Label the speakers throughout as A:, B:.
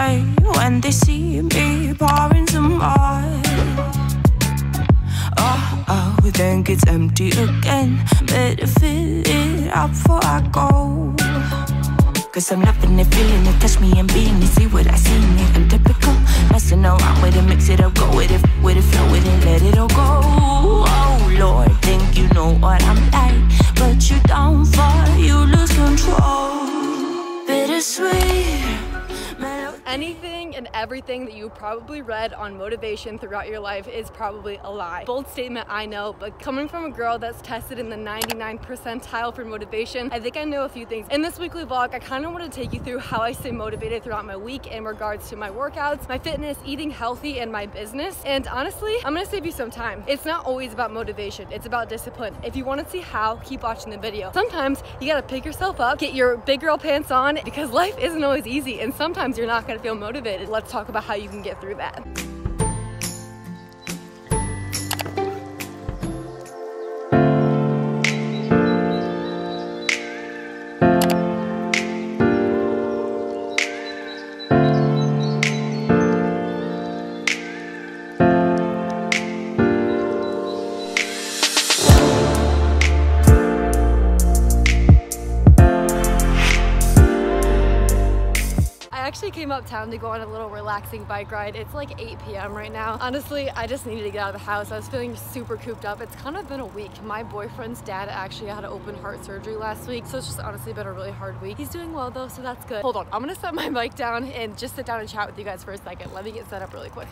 A: away when they see me pouring some more. Oh, oh, then gets empty again. Better fill it up before I go. Cause I'm loving it, feeling it, touch me and being it, see what I see in it. I'm typical, messing around with it, mix it up, go with it, with it, flow with it, let it all go.
B: Everything that you probably read on motivation throughout your life is probably a lie. Bold statement, I know, but coming from a girl that's tested in the 99 percentile for motivation, I think I know a few things. In this weekly vlog, I kind of want to take you through how I stay motivated throughout my week in regards to my workouts, my fitness, eating healthy, and my business. And honestly, I'm gonna save you some time. It's not always about motivation, it's about discipline. If you want to see how, keep watching the video. Sometimes you gotta pick yourself up, get your big girl pants on, because life isn't always easy, and sometimes you're not gonna feel motivated. Let's talk about how you can get through that. Actually came uptown to go on a little relaxing bike ride. It's like 8 p.m. right now. Honestly, I just needed to get out of the house. I was feeling super cooped up. It's kind of been a week. My boyfriend's dad actually had open heart surgery last week, so it's just honestly been a really hard week. He's doing well though, so that's good. Hold on, I'm gonna set my bike down and just sit down and chat with you guys for a second. Let me get set up really quick.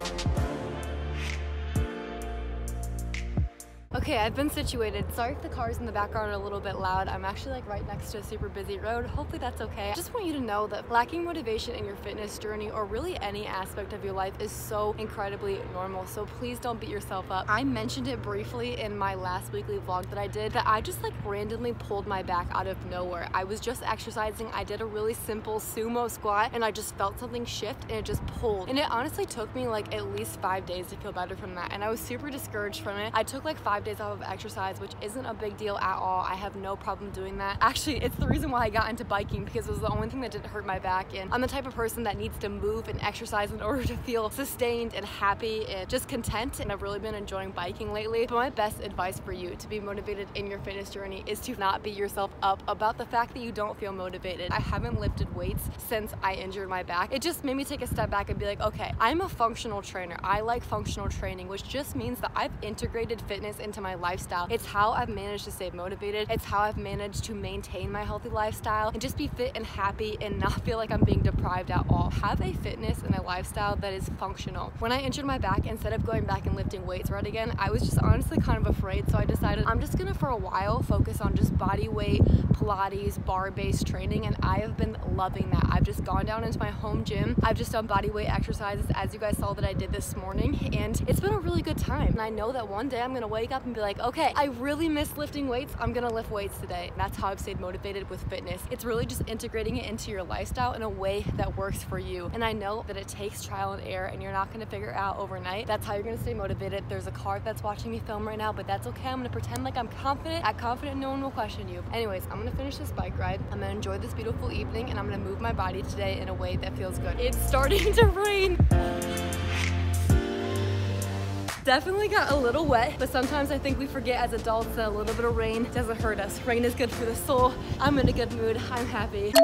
B: Okay, I've been situated. Sorry if the cars in the background are a little bit loud. I'm actually like right next to a super busy road. Hopefully that's okay. I just want you to know that lacking motivation in your fitness journey or really any aspect of your life is so incredibly normal. So please don't beat yourself up. I mentioned it briefly in my last weekly vlog that I did that I just like randomly pulled my back out of nowhere. I was just exercising. I did a really simple sumo squat and I just felt something shift and it just pulled. And it honestly took me like at least five days to feel better from that. And I was super discouraged from it. I took like five days off of exercise, which isn't a big deal at all. I have no problem doing that. Actually, it's the reason why I got into biking because it was the only thing that didn't hurt my back. And I'm the type of person that needs to move and exercise in order to feel sustained and happy and just content. And I've really been enjoying biking lately. But my best advice for you to be motivated in your fitness journey is to not beat yourself up about the fact that you don't feel motivated. I haven't lifted weights since I injured my back. It just made me take a step back and be like, okay, I'm a functional trainer. I like functional training, which just means that I've integrated fitness into my lifestyle. It's how I've managed to stay motivated. It's how I've managed to maintain my healthy lifestyle and just be fit and happy and not feel like I'm being deprived at all. Have a fitness and a lifestyle that is functional. When I injured my back, instead of going back and lifting weights right again, I was just honestly kind of afraid. So I decided I'm just gonna for a while focus on just body weight, Pilates, barre-based training, and I have been loving that. I've just gone down into my home gym. I've just done body weight exercises as you guys saw that I did this morning, and it's been a really good time. And I know that one day I'm gonna wake up and be like, okay, I really miss lifting weights. I'm gonna lift weights today. That's how I've stayed motivated with fitness. It's really just integrating it into your lifestyle in a way that works for you. And I know that it takes trial and error and you're not gonna figure it out overnight. That's how you're gonna stay motivated. There's a car that's watching me film right now, but that's okay. I'm gonna pretend like I'm confident. I'm confident, no one will question you. Anyways, I'm gonna finish this bike ride. I'm gonna enjoy this beautiful evening and I'm gonna move my body today in a way that feels good. It's starting to rain definitely got a little wet, but sometimes I think we forget as adults that a little bit of rain doesn't hurt us. Rain is good for the soul. I'm in a good mood. I'm happy.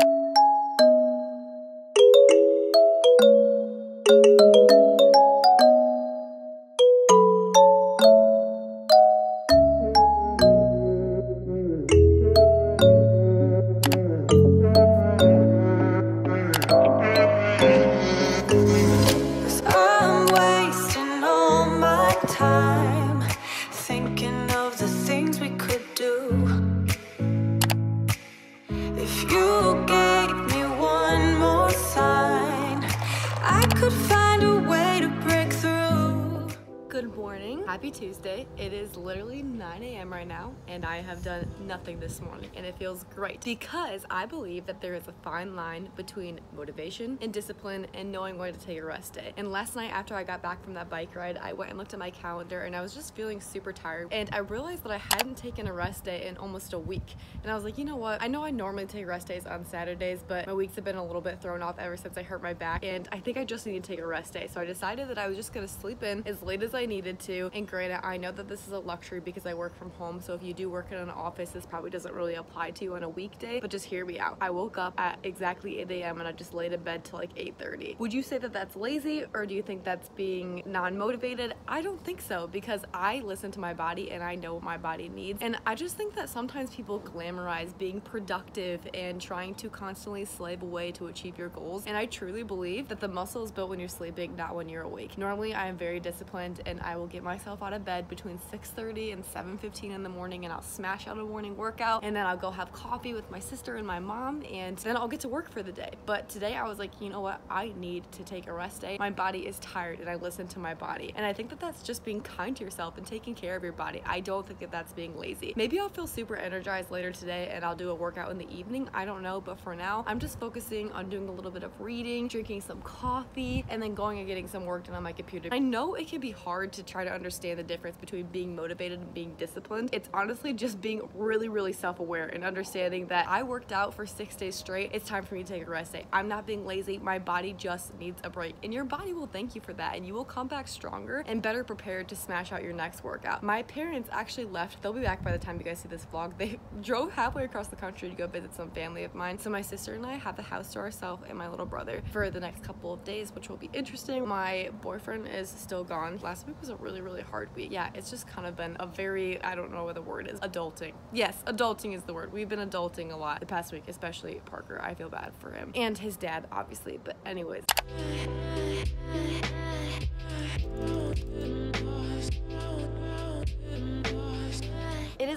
B: Tuesday. It is literally 9 a.m. right now and I have done nothing this morning and it feels great because I believe that there is a fine line between motivation and discipline and knowing when to take a rest day. And last night after I got back from that bike ride, I went and looked at my calendar and I was just feeling super tired and I realized that I hadn't taken a rest day in almost a week. And I was like, you know what? I know I normally take rest days on Saturdays, but my weeks have been a little bit thrown off ever since I hurt my back and I think I just need to take a rest day. So I decided that I was just gonna sleep in as late as I needed to. And granted, I know that this is a luxury because I work from home. So if you do work in an office, this probably doesn't really apply to you on a weekday, but just hear me out. I woke up at exactly 8 a.m. and I just laid in bed till like 8.30. Would you say that that's lazy or do you think that's being non-motivated? I don't think so because I listen to my body and I know what my body needs. And I just think that sometimes people glamorize being productive and trying to constantly slave away to achieve your goals. And I truly believe that the muscle is built when you're sleeping, not when you're awake. Normally I am very disciplined and I will get myself out of bed between 6.30 and 7.15 in the morning and I'll smash out a morning workout and then I'll go have coffee with my sister and my mom and then I'll get to work for the day. But today I was like, you know what? I need to take a rest day. My body is tired and I listen to my body. And I think that that's just being kind to yourself and taking care of your body. I don't think that that's being lazy. Maybe I'll feel super energized later today and I'll do a workout in the evening. I don't know, but for now, I'm just focusing on doing a little bit of reading, drinking some coffee, and then going and getting some work done on my computer. I know it can be hard to try to understand the difference between being motivated and being disciplined. It's honestly just being really, really self-aware and understanding that I worked out for six days straight. It's time for me to take a rest day. I'm not being lazy. My body just needs a break. And your body will thank you for that. And you will come back stronger and better prepared to smash out your next workout. My parents actually left. They'll be back by the time you guys see this vlog. They drove halfway across the country to go visit some family of mine. So my sister and I have the house to ourselves and my little brother for the next couple of days, which will be interesting. My boyfriend is still gone. Last week was a really, really hard week. Yeah, it's just kind of been a very, I don't know what the word is, adulting. Yes, adulting is the word. We've been adulting a lot the past week, especially Parker. I feel bad for him and his dad, obviously. But anyways.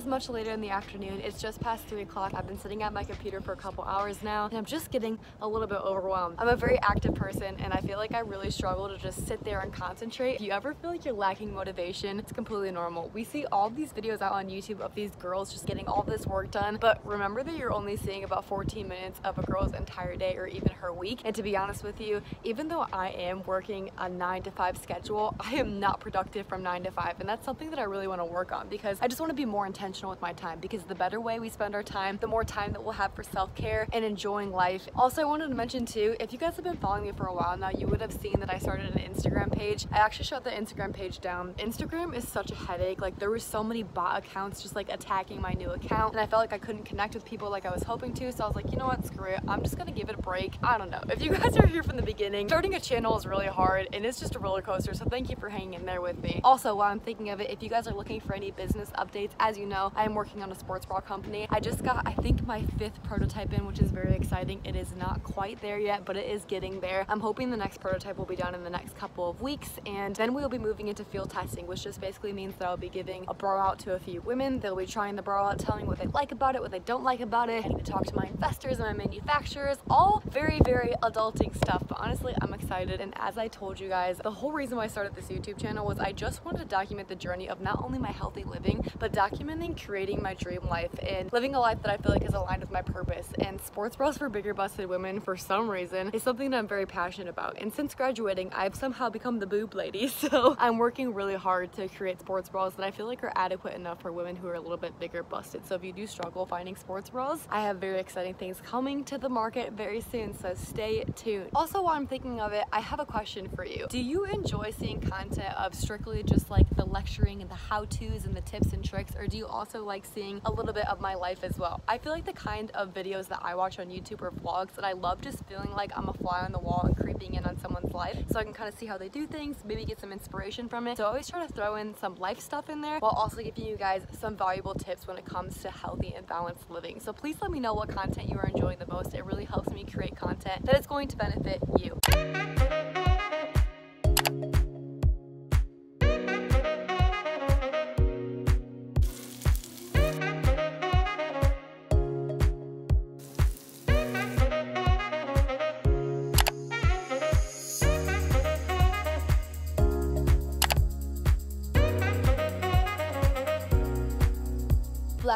B: Much later in the afternoon. It's just past 3 o'clock. I've been sitting at my computer for a couple hours now and I'm just getting a little bit overwhelmed. I'm a very active person and I feel like I really struggle to just sit there and concentrate. If you ever feel like you're lacking motivation, it's completely normal. We see all these videos out on YouTube of these girls just getting all this work done, but remember that you're only seeing about 14 minutes of a girl's entire day or even her week. And to be honest with you, even though I am working a 9 to 5 schedule, I am not productive from 9 to 5 and that's something that I really want to work on because I just want to be more intentional with my time because the better way we spend our time, the more time that we'll have for self-care and enjoying life. Also, I wanted to mention too, if you guys have been following me for a while now, you would have seen that I started an Instagram page. I actually shut the Instagram page down. Instagram is such a headache. Like there were so many bot accounts just like attacking my new account and I felt like I couldn't connect with people like I was hoping to. So I was like, you know what, screw it. I'm just gonna give it a break. I don't know. If you guys are here from the beginning, starting a channel is really hard and it's just a roller coaster. So thank you for hanging in there with me. Also, while I'm thinking of it, if you guys are looking for any business updates, as you know, I am working on a sports bra company. I just got, I think, my fifth prototype in, which is very exciting. It is not quite there yet, but it is getting there. I'm hoping the next prototype will be done in the next couple of weeks, and then we'll be moving into field testing, which just basically means that I'll be giving a bra out to a few women. They'll be trying the bra out, telling what they like about it, what they don't like about it, getting to talk to my investors and my manufacturers, all very, very adulting stuff, but honestly, I'm excited. And as I told you guys, the whole reason why I started this YouTube channel was I just wanted to document the journey of not only my healthy living, but documenting creating my dream life and living a life that I feel like is aligned with my purpose. And sports bras for bigger busted women, for some reason, is something that I'm very passionate about. And since graduating, I've somehow become the boob lady. So I'm working really hard to create sports bras that I feel like are adequate enough for women who are a little bit bigger busted. So if you do struggle finding sports bras, I have very exciting things coming to the market very soon. So stay tuned. Also, while I'm thinking of it, I have a question for you. Do you enjoy seeing content of strictly just like the lecturing and the how-tos and the tips and tricks, or do you also like seeing a little bit of my life as well? I feel like the kind of videos that I watch on YouTube or vlogs that I love just feeling like I'm a fly on the wall and creeping in on someone's life so I can kind of see how they do things, maybe get some inspiration from it. So I always try to throw in some life stuff in there while also giving you guys some valuable tips when it comes to healthy and balanced living. So please let me know what content you are enjoying the most. It really helps me create content that is going to benefit you.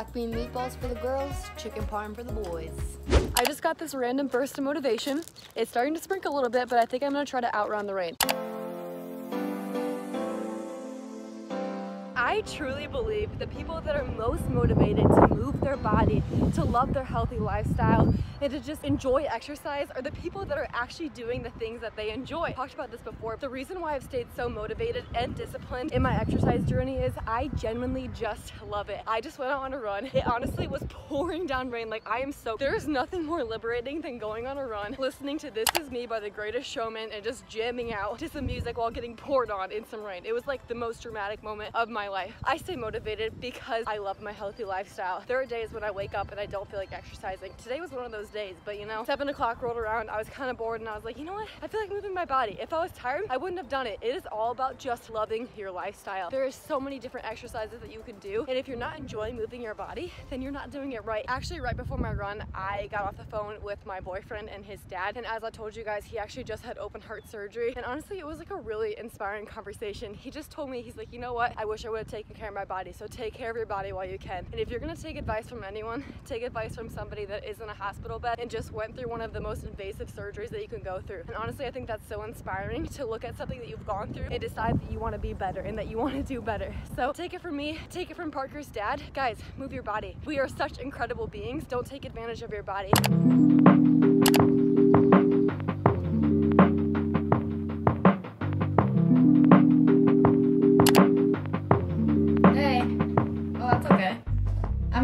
B: Black bean meatballs for the girls, chicken parm for the boys. I just got this random burst of motivation. It's starting to sprinkle a little bit, but I think I'm gonna try to outrun the rain. I truly believe the people that are most motivated to move their body, to love their healthy lifestyle, and to just enjoy exercise are the people that are actually doing the things that they enjoy. I talked about this before. The reason why I've stayed so motivated and disciplined in my exercise journey is I genuinely just love it. I just went out on a run. It honestly was pouring down rain. Like I am so, there is nothing more liberating than going on a run, listening to This Is Me by The Greatest Showman and just jamming out to some music while getting poured on in some rain. It was like the most dramatic moment of my life. I stay motivated because I love my healthy lifestyle. There are days when I wake up and I don't feel like exercising. Today was one of those days, but you know, seven o'clock rolled around, I was kind of bored and I was like, you know what? I feel like moving my body. If I was tired, I wouldn't have done it. It is all about just loving your lifestyle. There is so many different exercises that you can do. And if you're not enjoying moving your body, then you're not doing it right. Actually, right before my run, I got off the phone with my boyfriend and his dad. And as I told you guys, he actually just had open heart surgery. And honestly, it was like a really inspiring conversation. He just told me, he's like, you know what? I wish I would have taken care of my body. So take care of your body while you can. And if you're gonna take advice from anyone, take advice from somebody that is in a hospital bed and just went through one of the most invasive surgeries that you can go through. And honestly, I think that's so inspiring to look at something that you've gone through and decide that you wanna be better and that you wanna do better. So take it from me, take it from Parker's dad. Guys, move your body. We are such incredible beings. Don't take advantage of your body.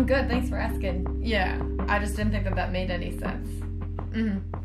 C: Good, thanks for asking. Yeah, I just didn't think that that made any sense. Mm-hmm.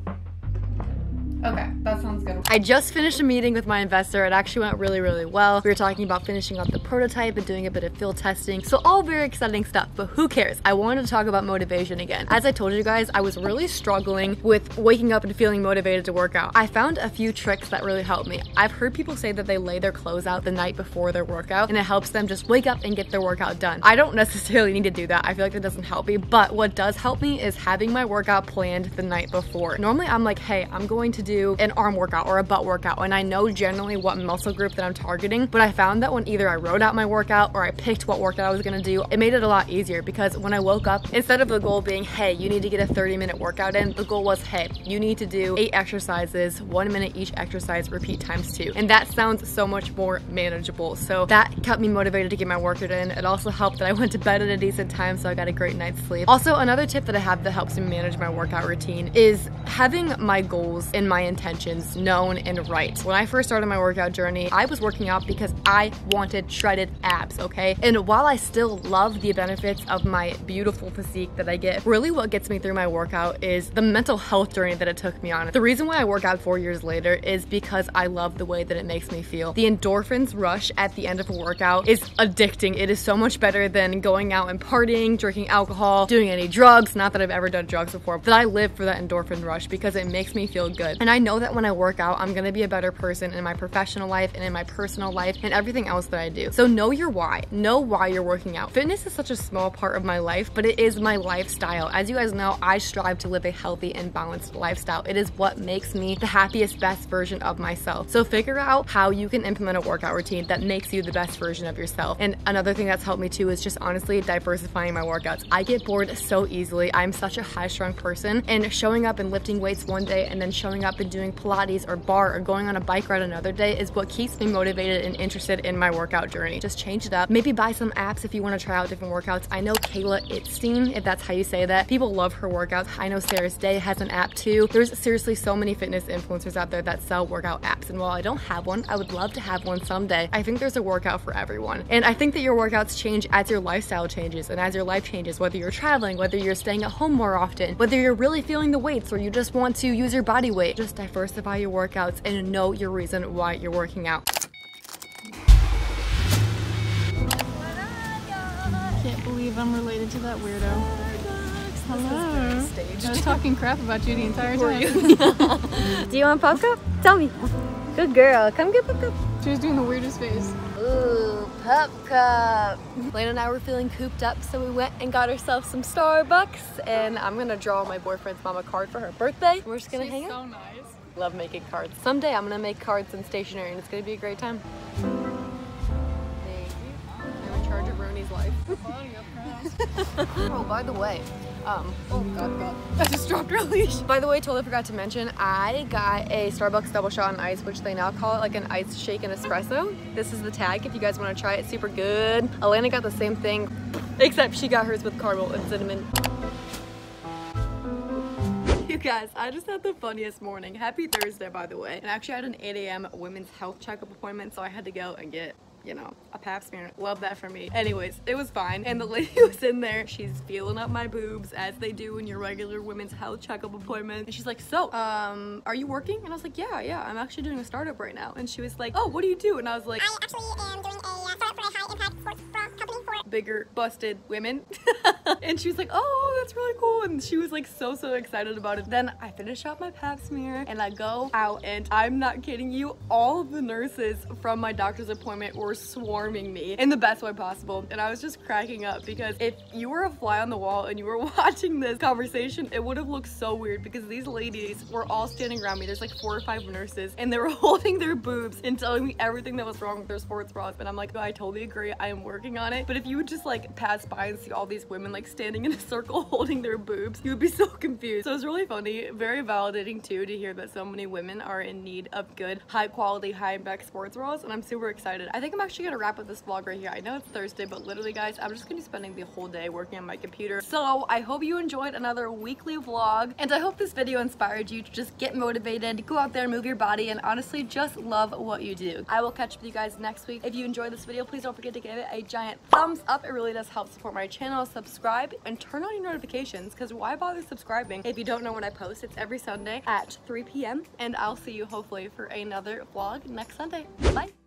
C: Okay, that sounds good.
B: I just finished a meeting with my investor. It actually went really, really well. We were talking about finishing up the prototype and doing a bit of field testing. So all very exciting stuff, but who cares? I wanted to talk about motivation again. As I told you guys, I was really struggling with waking up and feeling motivated to work out. I found a few tricks that really helped me. I've heard people say that they lay their clothes out the night before their workout and it helps them just wake up and get their workout done. I don't necessarily need to do that. I feel like that doesn't help me, but what does help me is having my workout planned the night before. Normally I'm like, hey, I'm going to do do an arm workout or a butt workout and I know generally what muscle group that I'm targeting, but I found that when either I wrote out my workout or I picked what workout I was gonna do, it made it a lot easier because when I woke up, instead of the goal being, hey, you need to get a 30 minute workout in, the goal was, hey, you need to do eight exercises, one minute each exercise, repeat times two. And that sounds so much more manageable. So that kept me motivated to get my workout in. It also helped that I went to bed at a decent time, so I got a great night's sleep. Also, another tip that I have that helps me manage my workout routine is having my goals in my intentions known and right. When I first started my workout journey, I was working out because I wanted shredded abs, okay? And while I still love the benefits of my beautiful physique that I get, really what gets me through my workout is the mental health journey that it took me on. The reason why I work out four years later is because I love the way that it makes me feel. The endorphins rush at the end of a workout is addicting. It is so much better than going out and partying, drinking alcohol, doing any drugs. Not that I've ever done drugs before, but I live for that endorphin rush because it makes me feel good. And I know that when I work out, I'm gonna be a better person in my professional life and in my personal life and everything else that I do. So know your why. Know why you're working out. Fitness is such a small part of my life, but it is my lifestyle. As you guys know, I strive to live a healthy and balanced lifestyle. It is what makes me the happiest, best version of myself. So figure out how you can implement a workout routine that makes you the best version of yourself. And another thing that's helped me too is just honestly diversifying my workouts. I get bored so easily. I'm such a high strung person and showing up and lifting weights one day and then showing up and doing Pilates or barre or going on a bike ride another day is what keeps me motivated and interested in my workout journey. Just change it up. Maybe buy some apps if you want to try out different workouts. I know Kayla Itsines, if that's how you say that. People love her workouts. I know Sarah's Day has an app too. There's seriously so many fitness influencers out there that sell workout apps. And while I don't have one, I would love to have one someday. I think there's a workout for everyone. And I think that your workouts change as your lifestyle changes and as your life changes, whether you're traveling, whether you're staying at home more often, whether you're really feeling the weights or you just want to use your body weight. Just diversify your workouts and know your reason why you're working out.
D: Can't believe I'm related to that weirdo. Hello. I was talking crap about you the entire time.
B: Do you want pup cup? Tell me. Good girl. Come get pup cup.
D: She was doing the weirdest face.
B: Ooh, pup cup. Lane and I were feeling cooped up, so we went and got ourselves some Starbucks. And I'm gonna draw my boyfriend's mom a card for her birthday. We're just gonna
D: She's
B: hang out.
D: so nice.
B: Love making cards. Someday I'm gonna make cards and stationery, and it's gonna be a great time. Thank you. I have a charger brownie Bonnie's life. oh, by the way, um, oh god, god, I just dropped her leash. By the way, totally forgot to mention, I got a Starbucks double shot on ice, which they now call it like an ice shake and espresso. This is the tag if you guys want to try it. Super good. Elena got the same thing, except she got hers with caramel and cinnamon. You guys, I just had the funniest morning. Happy Thursday, by the way. And actually I had an 8 a.m. women's health checkup appointment, so I had to go and get you know, a pap smear. Love that for me. Anyways, it was fine. And the lady was in there. She's feeling up my boobs as they do in your regular women's health checkup appointment. And she's like, so, um, are you working? And I was like, yeah, yeah, I'm actually doing a startup right now. And she was like, oh, what do you do? And I was like,
E: I actually am doing a uh, startup for a high impact sports company for
B: bigger busted women. and she was like, oh, that's really cool. And she was like so, so excited about it. Then I finish off my pap smear and I go out and I'm not kidding you, all of the nurses from my doctor's appointment were swarming me in the best way possible. And I was just cracking up because if you were a fly on the wall and you were watching this conversation, it would have looked so weird because these ladies were all standing around me. There's like four or five nurses and they were holding their boobs and telling me everything that was wrong with their sports bras. And I'm like, oh, I totally agree. I am working on it. But if you would just like pass by and see all these women like standing in a circle holding their boobs, you would be so confused. So it was really funny, very validating too to hear that so many women are in need of good, high quality, high impact sports bras. And I'm super excited. I think I'm actually gonna wrap up this vlog right here. I know it's Thursday, but literally guys, I'm just gonna be spending the whole day working on my computer. So I hope you enjoyed another weekly vlog. And I hope this video inspired you to just get motivated, go out there move your body, and honestly just love what you do. I will catch up with you guys next week. If you enjoyed this video, please don't forget to give it a giant thumbs up. It really does help support my channel. Subscribe and turn on your notifications because why bother subscribing if you don't know when I post? It's every Sunday at 3 p.m. And I'll see you hopefully for another vlog next Sunday. Bye!